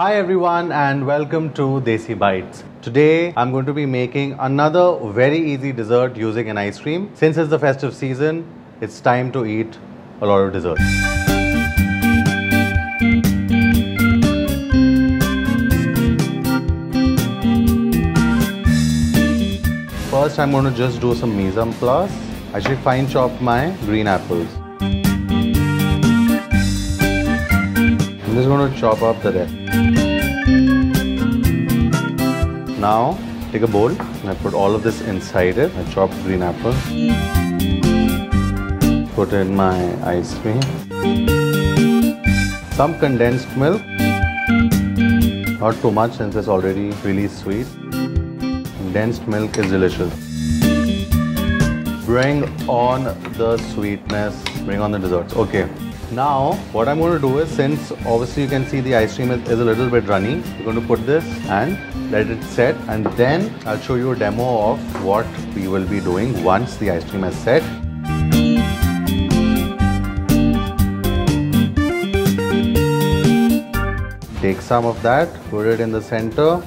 Hi everyone and welcome to Desi Bites. Today I'm going to be making another very easy dessert using an ice cream. Since it's the festive season, it's time to eat a lot of desserts. First I'm going to just do some mise en place. I should fine chop my green apples. I'm just going to chop up the rest. Now take a bowl and I put all of this inside it. I chop green apple. Put in my ice cream. Some condensed milk. Not too much since it's already really sweet. Condensed milk is delicious. Bring on the sweetness, bring on the desserts. Okay. Now, what I'm going to do is, since obviously you can see the ice cream is, is, a little bit runny, we're going to put this and let it set and then I'll show you a demo of what we will be doing once the ice cream is set. Take some of that, put it in the center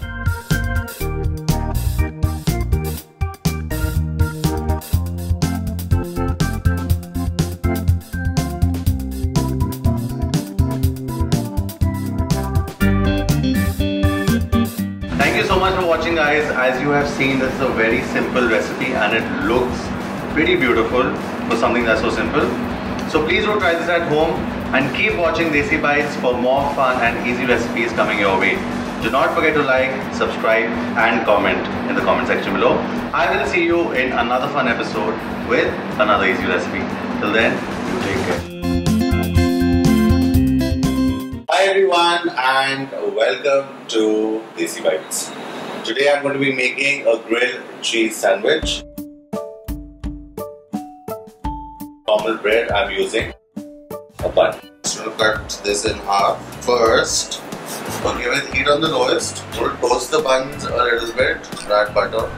watching guys. As you have seen, this is a very simple recipe and it looks pretty beautiful for something that's so simple. So please do try this at home and keep watching Desi Bites for more fun and easy recipes coming your way. Do not forget to like, subscribe and comment in the comment section below. I will see you in another fun episode with another easy recipe. Till then, you take care. Hi everyone and welcome to Desi Bites. Today I'm going to be making a grilled cheese sandwich. Normal bread I'm using a bun. So to cut this in half. First, okay with heat on the lowest, we'll toast the buns a little bit, add butter.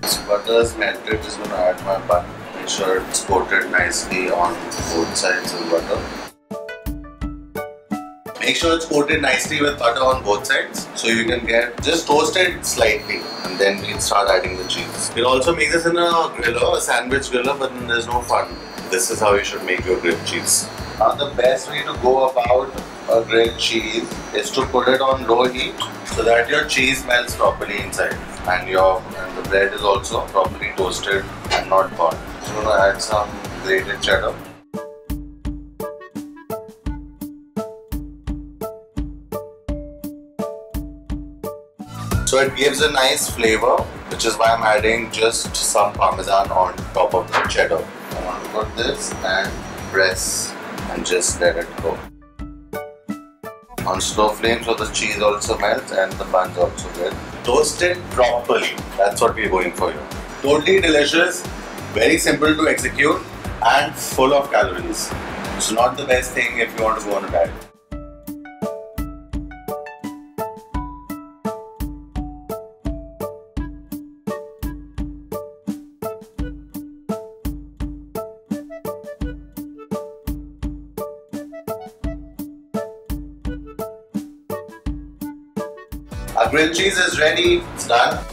This butter is melted, just going to add my bun. Make sure it's coated nicely on both sides of the butter. Make sure it's coated nicely with butter on both sides so you can get just toast it slightly and then we'll start adding the cheese. You'll also make this in a griller, a sandwich griller, but there's no fun. This is how you should make your grilled cheese. Now the best way to go about a grilled cheese is to put it on low heat so that your cheese melts properly inside and your and the bread is also properly toasted and not burnt. So I'm to add some grated cheddar. It gives a nice flavor, which is why I'm adding just some parmesan on top of the cheddar. I want to put this and press and just let it go. On slow flame so the cheese also melts and the buns also get toasted properly. That's what we're going for here. Totally delicious, very simple to execute and full of calories. It's not the best thing if you want to go on a diet. Our grilled cheese is ready, it's done.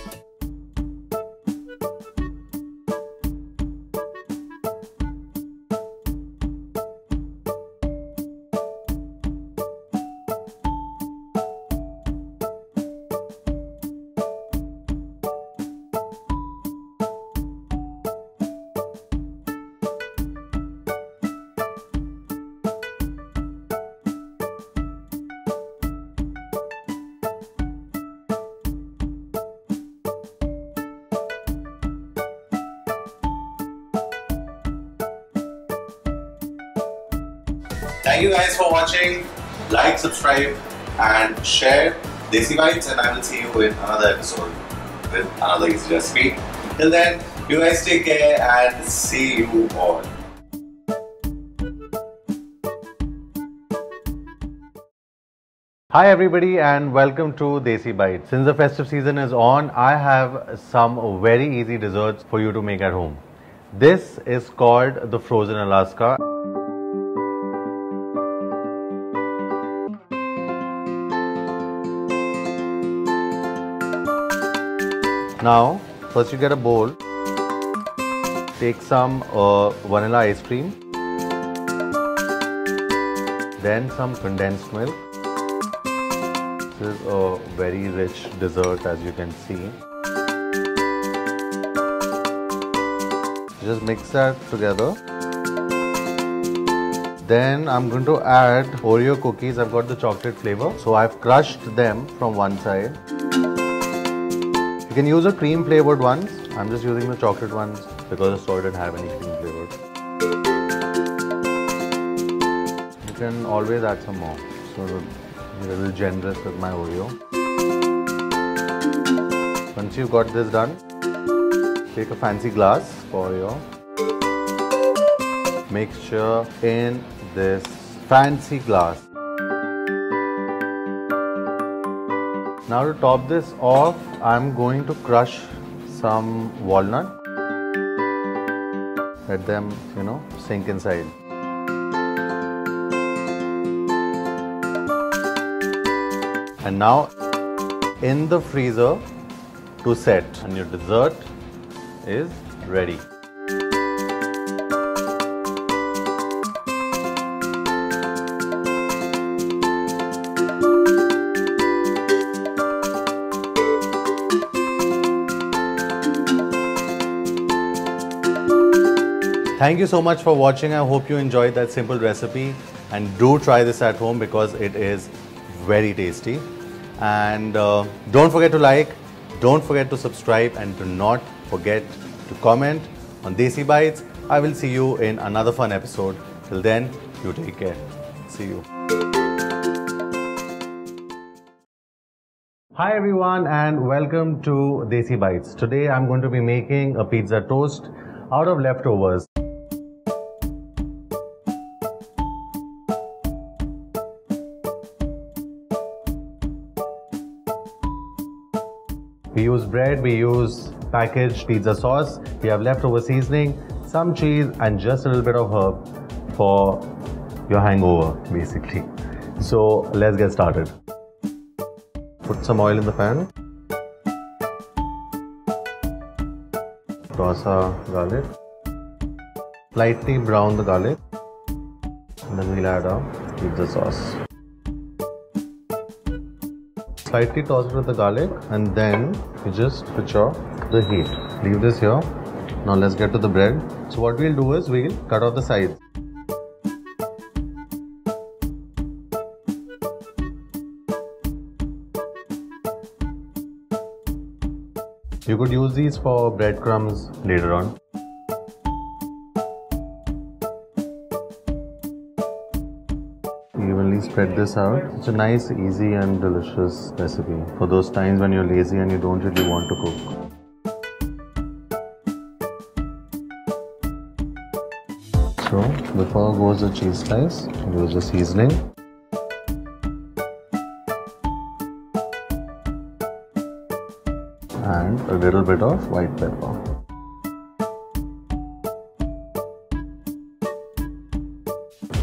Watching. Like, subscribe, and share Desi Bites, and I will see you in another episode with another easy recipe. Till then, you guys take care and see you all. Hi everybody and welcome to Desi Bites. Since the festive season is on, I have some very easy desserts for you to make at home. This is called the Frozen Alaska. Now, first you get a bowl. Take some uh, vanilla ice cream. Then some condensed milk. This is a very rich dessert as you can see. Just mix that together. Then I'm going to add Oreo cookies. I've got the chocolate flavor. So I've crushed them from one side. You can use a cream flavored ones. I'm just using the chocolate ones because the store didn't have any cream flavored. You can always add some more. So a little generous with my Oreo. Once you've got this done, take a fancy glass for your mixture in this fancy glass. Now to top this off, I'm going to crush some walnut. Let them, you know, sink inside. And now in the freezer to set and your dessert is ready. Thank you so much for watching. I hope you enjoyed that simple recipe and do try this at home because it is very tasty. And uh, don't forget to like, don't forget to subscribe and do not forget to comment on Desi Bites. I will see you in another fun episode. Till then, you take care. See you. Hi everyone and welcome to Desi Bites. Today I'm going to be making a pizza toast out of leftovers. Bread, we use packaged pizza sauce, we have leftover seasoning, some cheese and just a little bit of herb for your hangover basically. So let's get started. Put some oil in the pan. Toss our garlic. Lightly brown the garlic. And then we'll add our pizza sauce slightly toss it with the garlic and then you just switch off the heat. Leave this here. Now let's get to the bread. So what we'll do is we'll cut off the sides. You could use these for breadcrumbs later on. Spread this out. It's a nice, easy and delicious recipe for those times when you're lazy and you don't really want to cook. So before goes the cheese slice, use the seasoning. And a little bit of white pepper.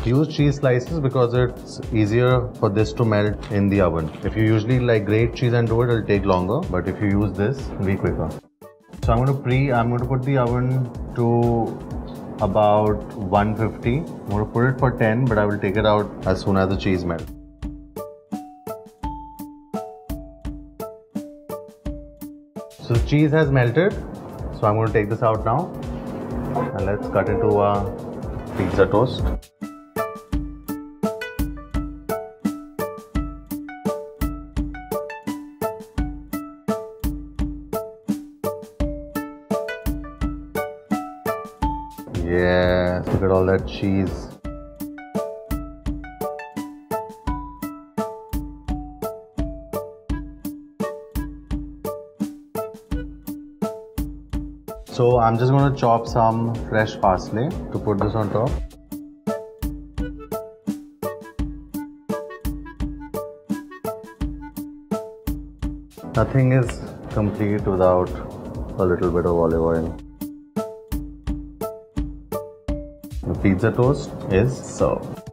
Use cheese slices because it's easier for this to melt in the oven. If you usually like grate cheese and do it, it'll take longer. But if you use this, it'll be quicker. So I'm going to pre, I'm going to put the oven to about 150. I'm going to put it for 10, but I will take it out as soon as the cheese melts. So the cheese has melted. So I'm going to take this out now. And let's cut into a pizza toast. Cheese. So I'm just going to chop some fresh parsley to put this on top. Nothing is complete without a little bit of olive oil. Pizza toast is served.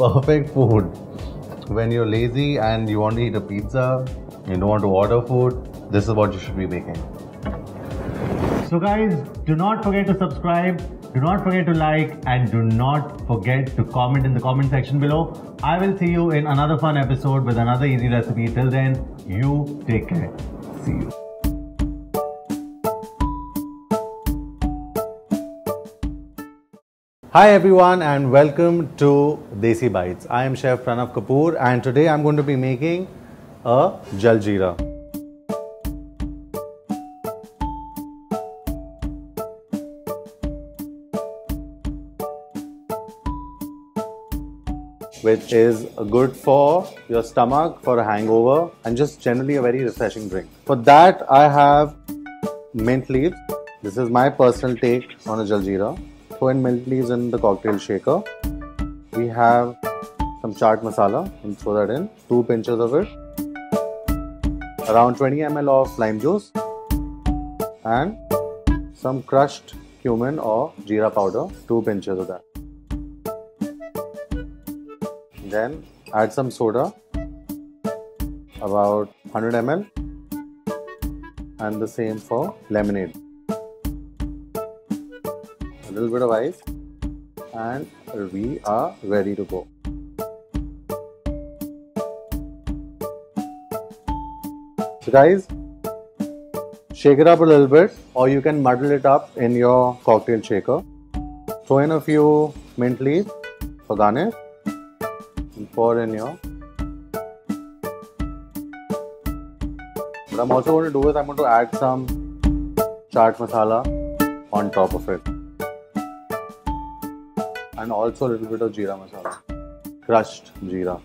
Perfect food when you're lazy and you want to eat a pizza, you don't want to order food, this is what you should be making. So guys, do not forget to subscribe, do not forget to like and do not forget to comment in the comment section below. I will see you in another fun episode with another easy recipe. Till then, you take care. See you. Hi everyone and welcome to Desi Bites. I am Chef Pranav Kapoor and today I'm going to be making a jaljeera. which is good for your stomach, for a hangover, and just generally a very refreshing drink. For that, I have mint leaves. This is my personal take on a jaljeera. In mint leaves in the cocktail shaker. We have some chaat masala, and throw that in, two pinches of it. Around 20 ml of lime juice and some crushed cumin or jeera powder, two pinches of that. Then add some soda, about 100 ml, and the same for lemonade. Little bit of ice, and we are ready to go. So, guys, shake it up a little bit, or you can muddle it up in your cocktail shaker. Throw in a few mint leaves for garnish pour in your What I'm also going to do is I'm going to add some chaat masala on top of it. And also a little bit of jeera masala. Crushed jeera.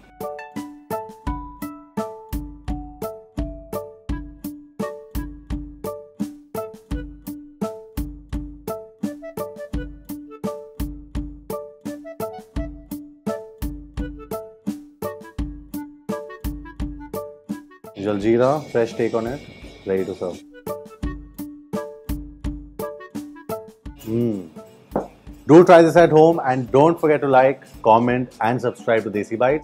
Jaljeera, fresh take on it, ready to serve. Do try this at home and don't forget to like, comment and subscribe to Desi Bites.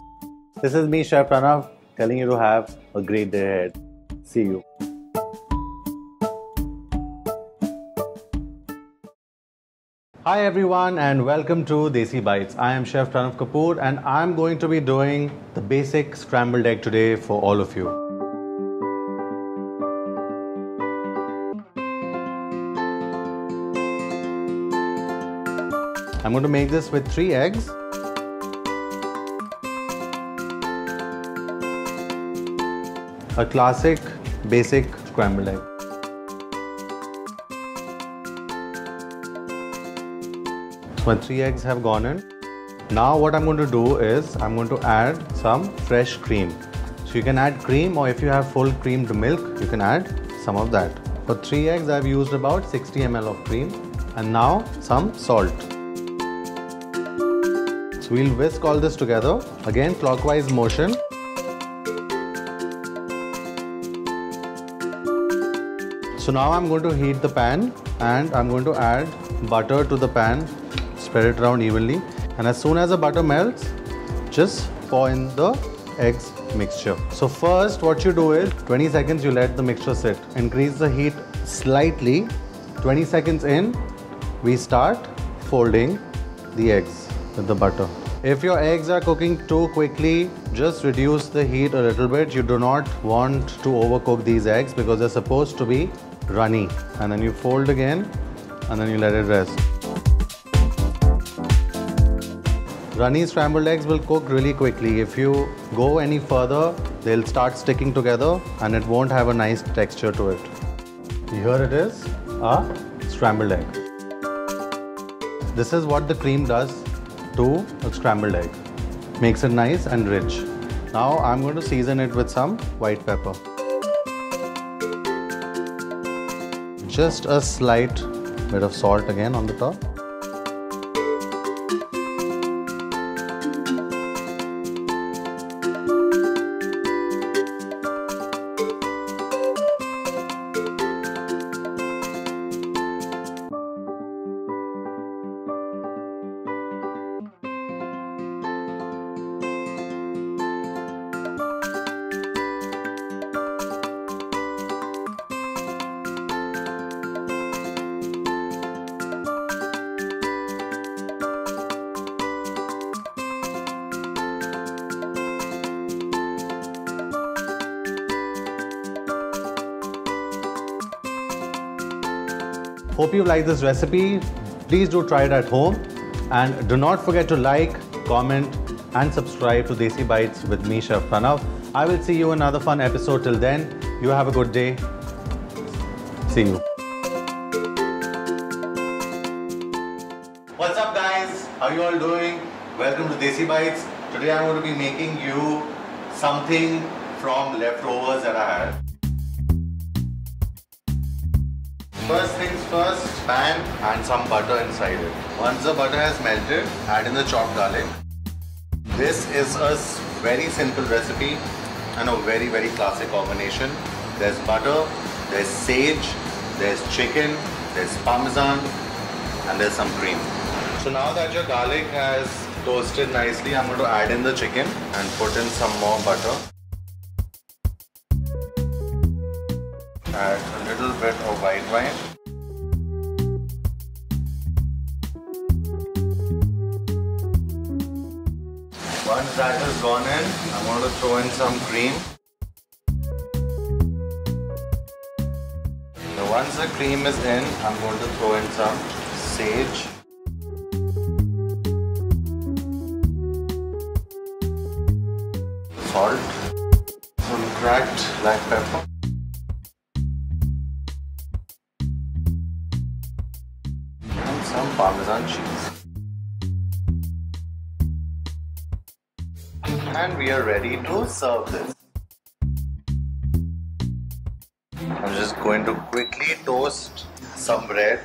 This is me, Chef Pranav, telling you to have a great day ahead. See you. Hi everyone and welcome to Desi Bites. I am Chef Pranav Kapoor and I'm going to be doing the basic scrambled egg today for all of you. I'm going to make this with three eggs. A classic basic scrambled egg. So my three eggs have gone in. Now what I'm going to do is I'm going to add some fresh cream. So you can add cream or if you have full creamed milk, you can add some of that. For three eggs, I've used about 60 ml of cream and now some salt. We'll whisk all this together. Again, clockwise motion. So now I'm going to heat the pan and I'm going to add butter to the pan. Spread it around evenly. And as soon as the butter melts, just pour in the eggs mixture. So first what you do is 20 seconds you let the mixture sit. Increase the heat slightly. 20 seconds in, we start folding the eggs with the butter. If your eggs are cooking too quickly, just reduce the heat a little bit. You do not want to overcook these eggs because they're supposed to be runny. And then you fold again and then you let it rest. Runny scrambled eggs will cook really quickly. If you go any further, they'll start sticking together and it won't have a nice texture to it. Here it is, a scrambled egg. This is what the cream does to a scrambled egg. Makes it nice and rich. Now I'm going to season it with some white pepper. Just a slight bit of salt again on the top. Like this recipe. Please do try it at home. And do not forget to like, comment, and subscribe to Desi Bites with me, Chef Pranav. I will see you in another fun episode. Till then, you have a good day. See you. What's up, guys? How you all doing? Welcome to Desi Bites. Today I'm going to be making you something from leftovers that I had. First things first, pan and some butter inside it. Once the butter has melted, add in the chopped garlic. This is a very simple recipe and a very very classic combination. There's butter, there's sage, there's chicken, there's parmesan and there's some cream. So now that your garlic has toasted nicely, I'm going to add in the chicken and put in some more butter. Add a little bit of white wine. Once that has gone in, I'm going to throw in some cream. Now once the cream is in, I'm going to throw in some sage. Salt. Some cracked black pepper. And we are ready to serve this. I'm just going to quickly toast some bread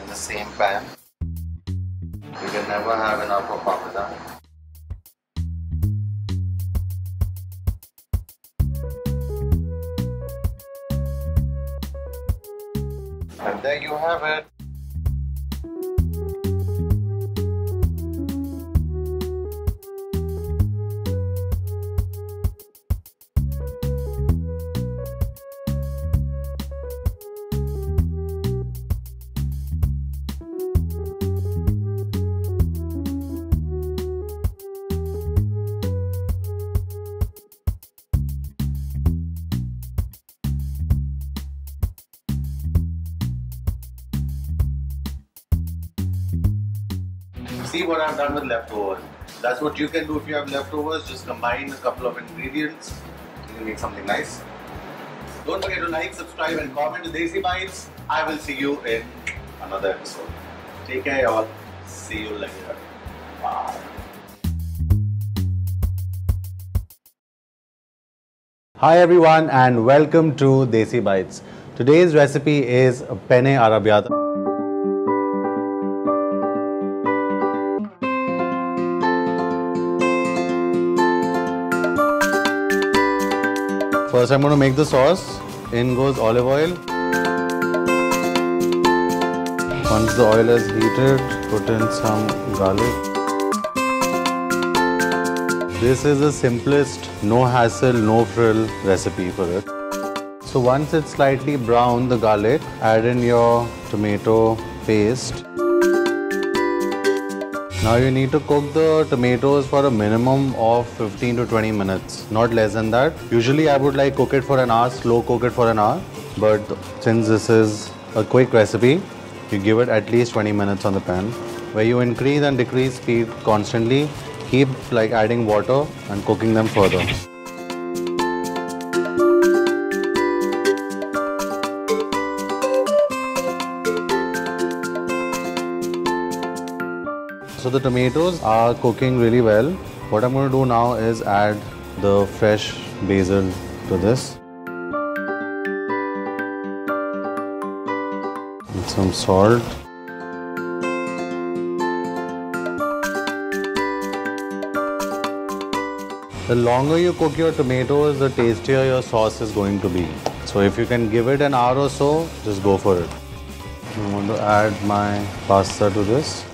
in the same pan. You can never have enough of parmesan. And there you have it. See what I've done with leftovers. That's what you can do if you have leftovers. Just combine a couple of ingredients. You can make something nice. Don't forget to like, subscribe, and comment to Desi Bites. I will see you in another episode. Take care, y'all. See you later. Bye. Hi everyone and welcome to Desi Bites. Today's recipe is penne arrabbiata. First, I'm going to make the sauce. In goes olive oil. Once the oil is heated, put in some garlic. This is the simplest, no hassle, no frill recipe for it. So once it's slightly brown, the garlic, add in your tomato paste. Now you need to cook the tomatoes for a minimum of 15 to 20 minutes, not less than that. Usually I would like cook it for an hour, slow cook it for an hour. But since this is a quick recipe, you give it at least 20 minutes on the pan, where you increase and decrease speed constantly. Keep like adding water and cooking them further. So the tomatoes are cooking really well. What I'm going to do now is add the fresh basil to this. And some salt. The longer you cook your tomatoes, the tastier your sauce is going to be. So if you can give it an hour or so, just go for it. I'm going to add my pasta to this.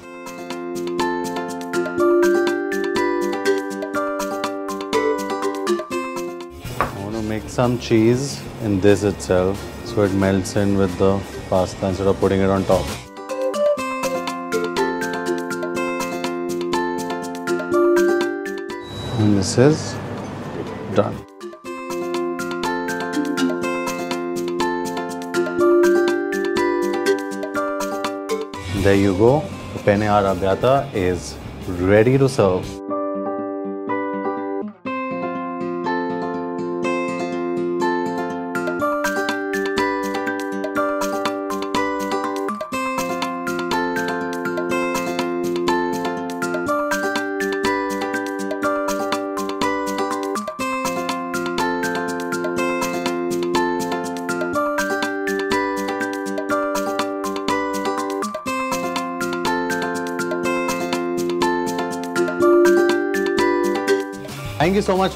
Some cheese in this itself so it melts in with the pasta instead of putting it on top. And this is done. there you go. The penne arrabbiata is ready to serve.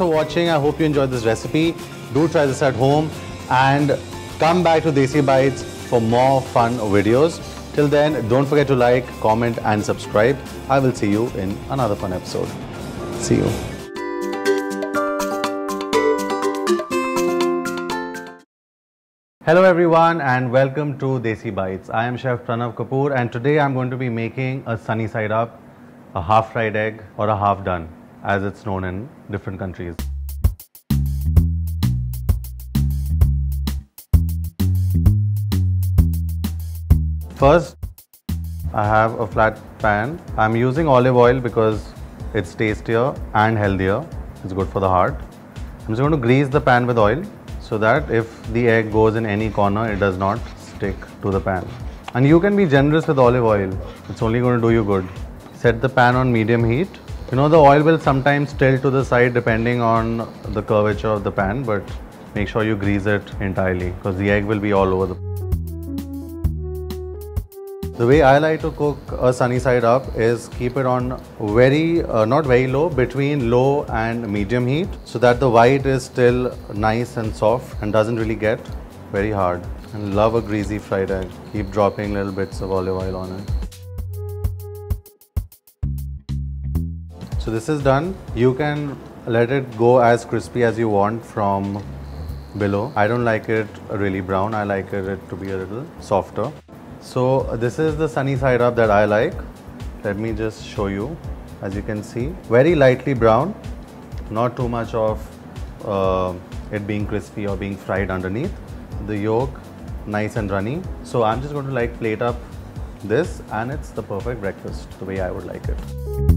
For watching. I hope you enjoyed this recipe. Do try this at home and come back to Desi Bites for more fun videos. Till then, don't forget to like, comment and subscribe. I will see you in another fun episode. See you. Hello everyone and welcome to Desi Bites. I am Chef Pranav Kapoor and today I'm going to be making a sunny side up, a half fried egg or a half done as it's known in different countries. First, I have a flat pan. I'm using olive oil because it's tastier and healthier. It's good for the heart. I'm just going to grease the pan with oil so that if the egg goes in any corner, it does not stick to the pan. And you can be generous with olive oil. It's only going to do you good. Set the pan on medium heat. You know the oil will sometimes tilt to the side depending on the curvature of the pan but make sure you grease it entirely because the egg will be all over the the way I like to cook a sunny side up is keep it on very, uh, not very low, between low and medium heat so that the white is still nice and soft and doesn't really get very hard. And love a greasy fried egg. Keep dropping little bits of olive oil on it. So this is done. You can let it go as crispy as you want from below. I don't like it really brown. I like it to be a little softer. So this is the sunny side up that I like. Let me just show you. As you can see, very lightly brown, not too much of uh, it being crispy or being fried underneath. The yolk, nice and runny. So I'm just going to like plate up this and it's the perfect breakfast the way I would like it.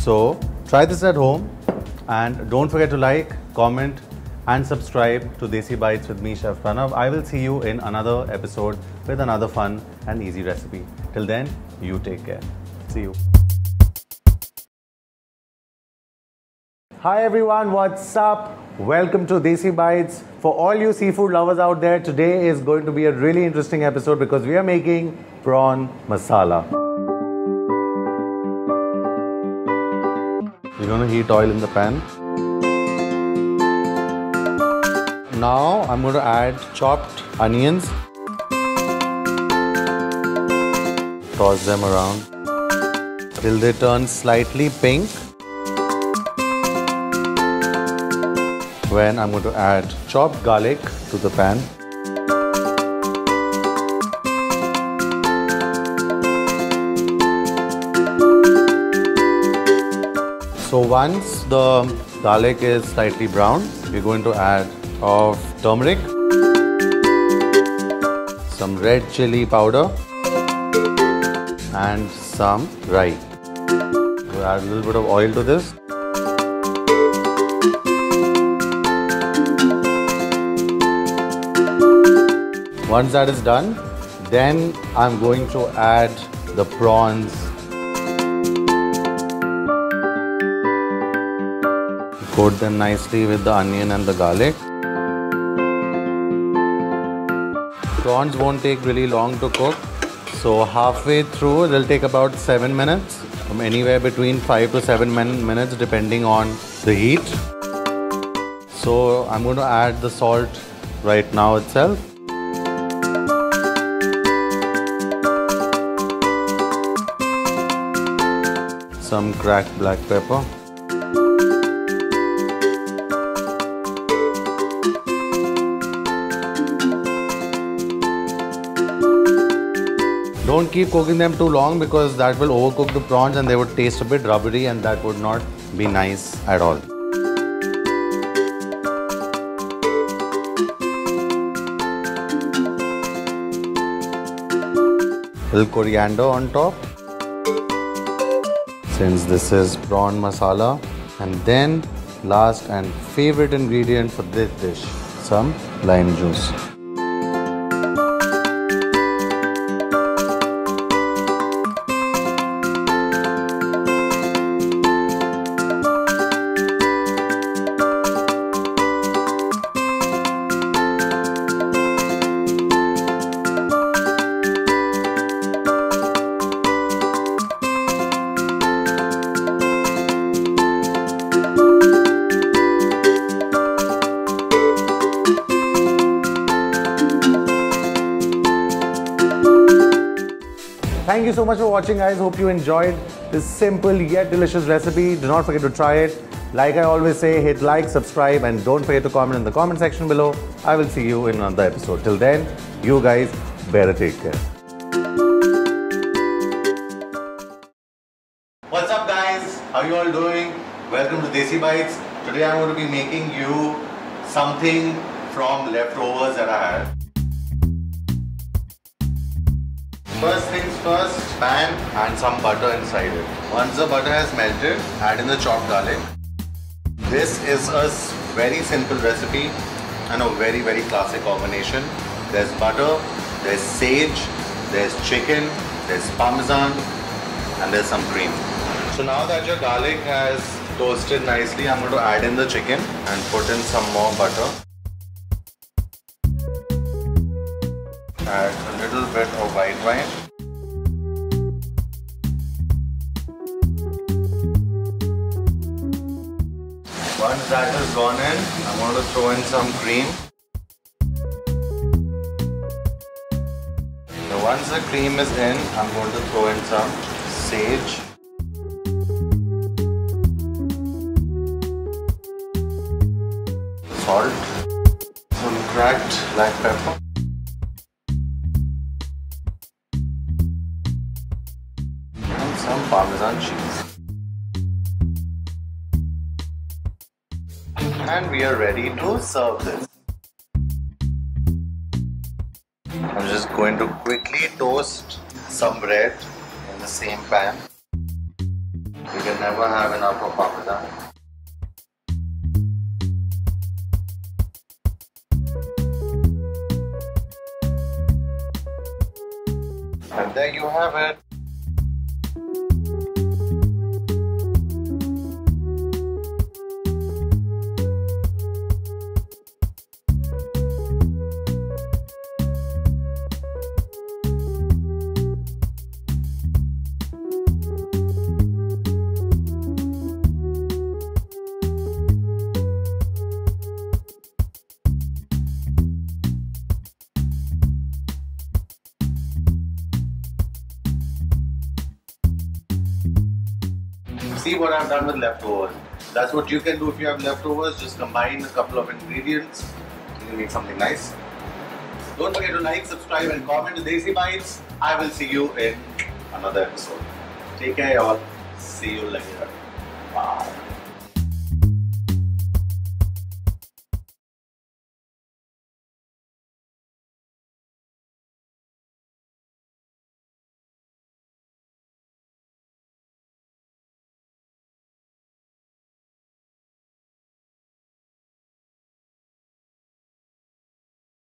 So try this at home and don't forget to like, comment and subscribe to Desi Bites with me, Chef Pranav. I will see you in another episode with another fun and easy recipe. Till then, you take care. See you. Hi everyone, what's up? Welcome to Desi Bites. For all you seafood lovers out there, today is going to be a really interesting episode because we are making prawn masala. Going to heat oil in the pan. Now I'm going to add chopped onions. Toss them around till they turn slightly pink. When I'm going to add chopped garlic to the pan. So once the garlic is slightly brown, we're going to add of turmeric, some red chili powder and some rye. We'll add a little bit of oil to this. Once that is done, then I'm going to add the prawns Coat them nicely with the onion and the garlic. Prawns won't take really long to cook. So halfway through, they'll take about 7 minutes. From anywhere between 5 to 7 minutes depending on the heat. So I'm going to add the salt right now itself. some cracked black pepper. Don't keep cooking them too long because that will overcook the prawns and they would taste a bit rubbery and that would not be nice at all. Little coriander on top since this is prawn masala and then last and favorite ingredient for this dish some lime juice. Much for watching guys. Hope you enjoyed this simple yet delicious recipe. Do not forget to try it. Like I always say, hit like, subscribe and don't forget to comment in the comment section below. I will see you in another episode. Till then, you guys better take care. What's up guys? How you all doing? Welcome to Desi Bites. Today I'm going to be making you something from leftovers that I had. First things first, pan and some butter inside it. Once the butter has melted, add in the chopped garlic. This is a very simple recipe and a very very classic combination. There's butter, there's sage, there's chicken, there's parmesan and there's some cream. So now that your garlic has toasted nicely, I'm going to add in the chicken and put in some more butter. Add a little bit of white wine. Once that has gone in, I'm going to throw in some cream. Now once the cream is in, I'm going to throw in some sage. Salt, some cracked black pepper. Parmesan cheese. And we are ready to serve this. I'm just going to quickly toast some bread in the same pan. You can never have enough of parmesan. And there you have it. What I've done with leftovers. That's what you can do if you have leftovers. Just combine a couple of ingredients. You make something nice. Don't forget to like, subscribe and comment to Desi Bites. I will see you in another episode. Take care y'all. See you later.